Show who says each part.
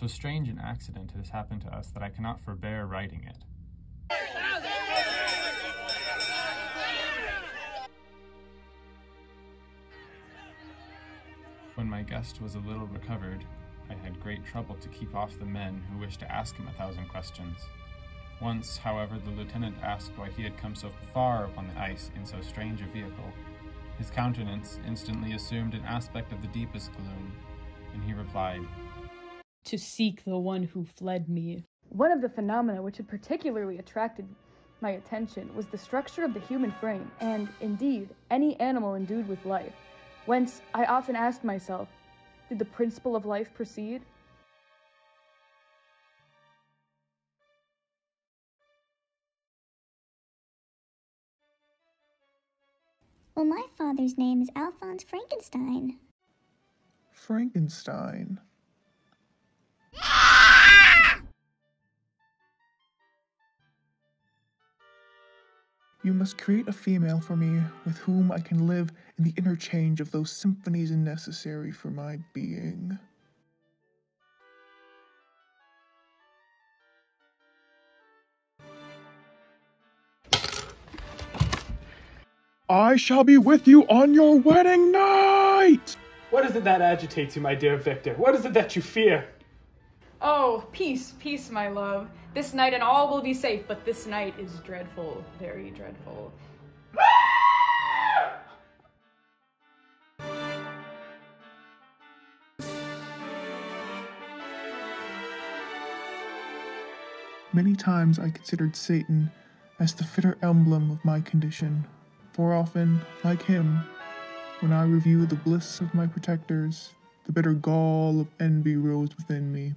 Speaker 1: So strange an accident has happened to us that I cannot forbear writing it. When my guest was a little recovered, I had great trouble to keep off the men who wished to ask him a thousand questions. Once, however, the lieutenant asked why he had come so far upon the ice in so strange a vehicle. His countenance instantly assumed an aspect of the deepest gloom, and he replied,
Speaker 2: To seek the one who fled me.
Speaker 3: One of the phenomena which had particularly attracted my attention was the structure of the human frame, and, indeed, any animal endued with life. Whence I often asked myself, did the principle of life proceed?
Speaker 4: Well, my father's name is Alphonse Frankenstein.
Speaker 5: Frankenstein. You must create a female for me with whom I can live in the interchange of those symphonies necessary for my being. I shall be with you on your wedding night!
Speaker 6: What is it that agitates you, my dear Victor? What is it that you fear?
Speaker 3: Oh, peace, peace, my love. This night and all will be safe, but this night is dreadful, very dreadful.
Speaker 5: Many times I considered Satan as the fitter emblem of my condition, for often, like him, when I review the bliss of my protectors, the bitter gall of envy rose within me.